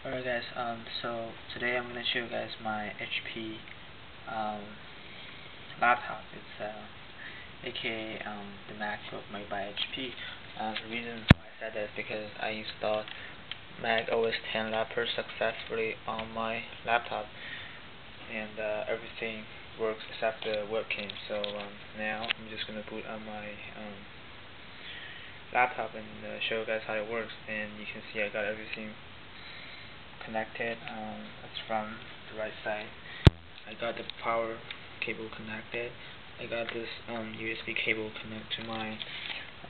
Alright guys, um, so today I'm going to show you guys my HP um, laptop. It's uh, aka um, the MacBook made by HP. Uh, the reason why I said that is because I installed Mac OS 10 Leopard successfully on my laptop and uh, everything works except the webcam. So um, now I'm just going to boot on my um, laptop and uh, show you guys how it works and you can see I got everything connected. Um, that's from the right side. I got the power cable connected. I got this um, USB cable connected to my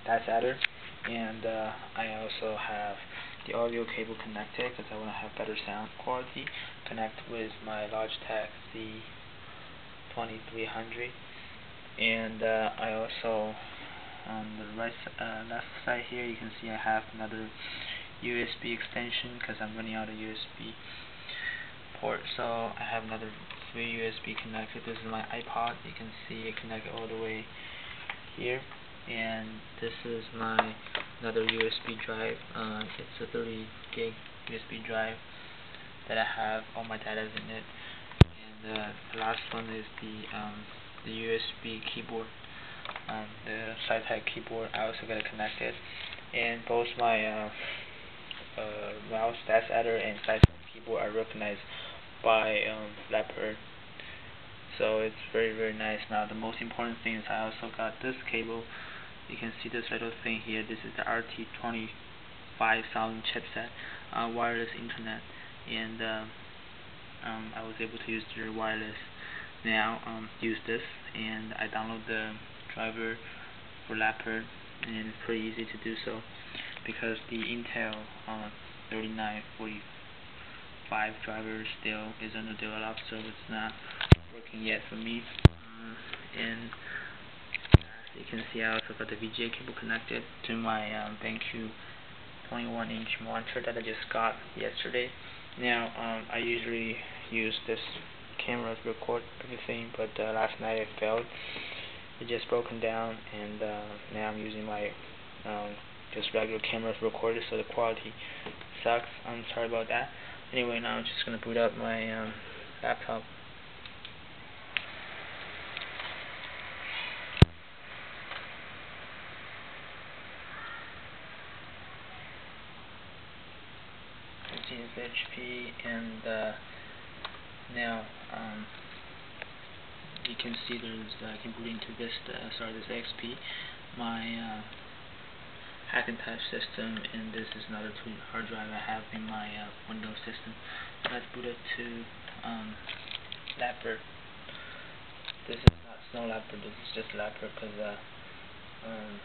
data adder, and uh, I also have the audio cable connected because I want to have better sound quality. Connect with my Logitech Z2300, and uh, I also on the right uh, left side here you can see I have another USB extension because I'm running out of USB port so I have another free USB connected. This is my iPod. You can see it connected all the way here. And this is my another USB drive. Uh, it's a 30 gig USB drive that I have. All my data in it. And uh, the last one is the um, the USB keyboard. Um, the Saitek keyboard. I also got it. Connected and both my uh, mouse, data adder, and size keyboard are recognized by um. So it's very very nice. Now the most important thing is I also got this cable. You can see this little thing here. This is the RT25000 chipset, uh, wireless internet, and uh, um, I was able to use the wireless now. Um, use this, and I download the driver for Leopard, and it's pretty easy to do so because the Intel uh, 3945 driver still is underdeveloped, so it's not working yet for me. Um, and you can see I also got the VGA cable connected to my um, BenQ 21 inch monitor that I just got yesterday. Now, um, I usually use this camera to record everything, but uh, last night it failed. It just broken down, and uh, now I'm using my um, just regular cameras recorded so the quality sucks. I'm sorry about that. Anyway, now I'm just going to boot up my um, laptop. It's HP and uh, now um, you can see there's uh, I can boot into this uh, sorry this XP my uh, Hackintosh system and this is another hard drive I have in my uh, Windows system. Let's boot it to um, Leopard. This is not Snow Leopard, this is just Leopard because uh, um,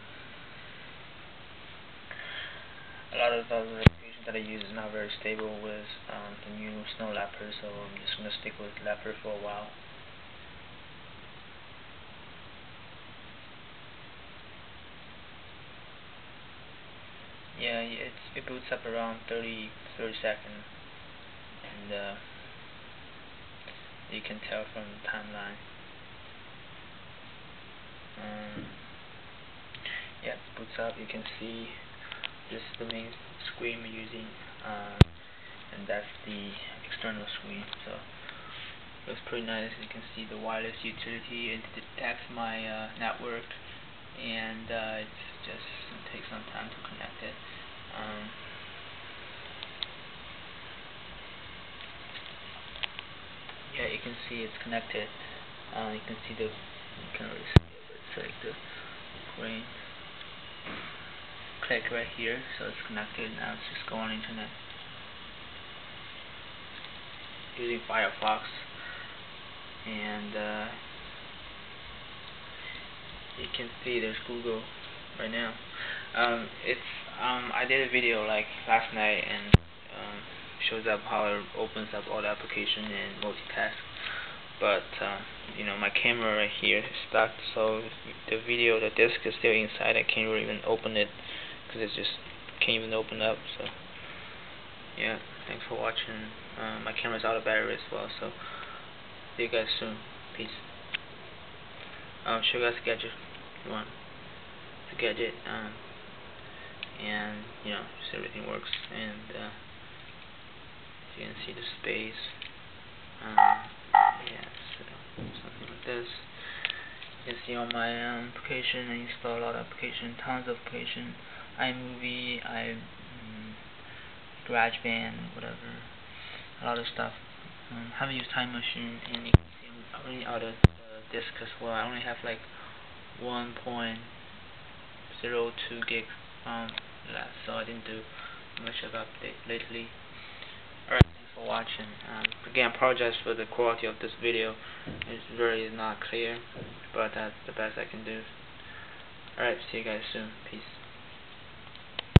a lot of the applications that I use is not very stable with um, the new Snow Leopard so I'm just going to stick with Leopard for a while. Yeah it, boots up around 30 30 seconds. And uh, you can tell from the timeline. Um, yeah it boots up. You can see this is the main screen we're using um, and that's the external screen. So looks pretty nice. You can see the wireless utility. It detects my uh, network. And uh, it's just it takes some time to connect it. Um, yeah, you can see it's connected. Uh, you can see the you can really see it, it's like the green click right here, so it's connected. Now let's just go on internet using Firefox and. Uh, you can see there's Google right now. Um, it's um, I did a video like last night and um, shows up how it opens up all the application and multitask. But uh, you know my camera right here is stuck, so the video, the disk is still inside. I can't really even open it because it just can't even open up. So yeah, thanks for watching. Uh, my camera's out of battery as well, so see you guys soon. Peace. Um, show you guys a gadget want to gadget um, and you know just everything works and uh, you can see the space. Um, yeah, so something like this. You can see on my um, application, I install a lot of application, tons of application, iMovie, i um, GarageBand, whatever, a lot of stuff. Um, haven't used Time Machine, and you can see I'm running out of uh, disk as well. I only have like 1.02 gig um, left, so I didn't do much of update lately. Alright, for watching. Um, again, apologize for the quality of this video. It's really not clear, but that's the best I can do. Alright, see you guys soon. Peace.